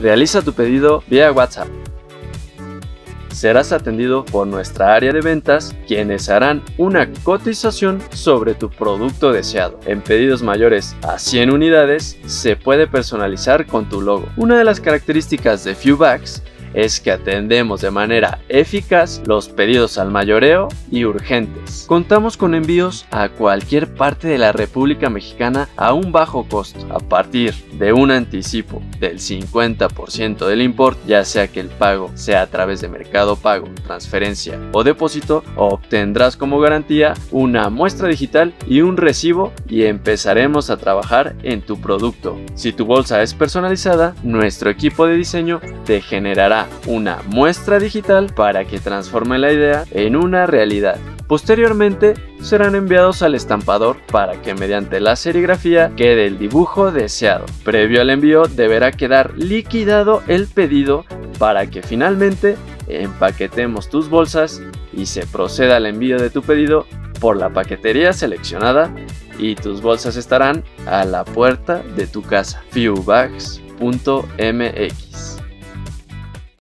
Realiza tu pedido vía WhatsApp. Serás atendido por nuestra área de ventas, quienes harán una cotización sobre tu producto deseado. En pedidos mayores a 100 unidades, se puede personalizar con tu logo. Una de las características de Fewbags es que atendemos de manera eficaz los pedidos al mayoreo y urgentes. Contamos con envíos a cualquier parte de la República Mexicana a un bajo costo, a partir de un anticipo del 50% del import, ya sea que el pago sea a través de Mercado Pago, transferencia o depósito, obtendrás como garantía una muestra digital y un recibo y empezaremos a trabajar en tu producto. Si tu bolsa es personalizada, nuestro equipo de diseño te generará una muestra digital para que transforme la idea en una realidad. Posteriormente serán enviados al estampador para que mediante la serigrafía quede el dibujo deseado. Previo al envío deberá quedar liquidado el pedido para que finalmente empaquetemos tus bolsas y se proceda al envío de tu pedido por la paquetería seleccionada y tus bolsas estarán a la puerta de tu casa. Fewbags.mx